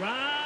Right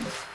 You